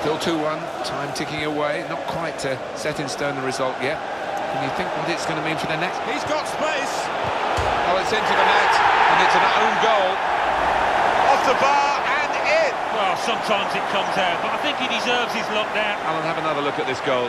Still 2-1, time ticking away, not quite to set in stone the result yet. Can you think what it's going to mean for the next? He's got space. Oh, it's into the net, and it's an own goal. Off the bar and in. Well, sometimes it comes out, but I think he deserves his luck there. Alan, have another look at this goal.